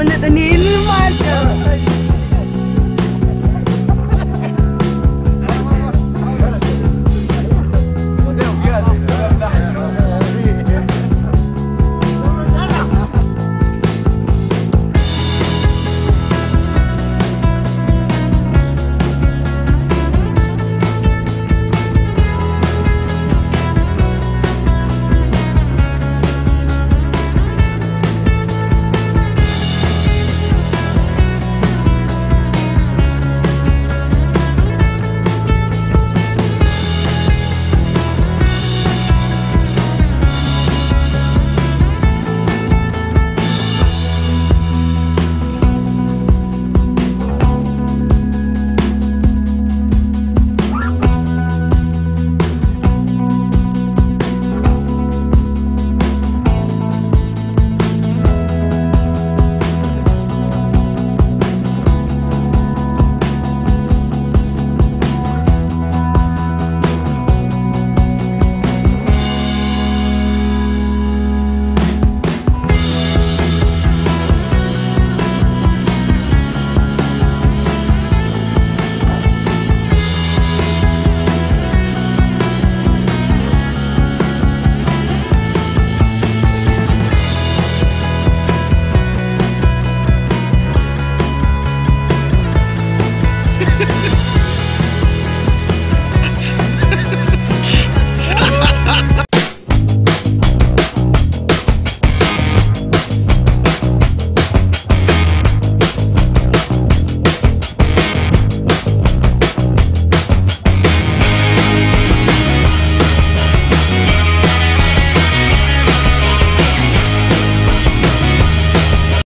അവൻ നിന്നിൽ മാറ്റം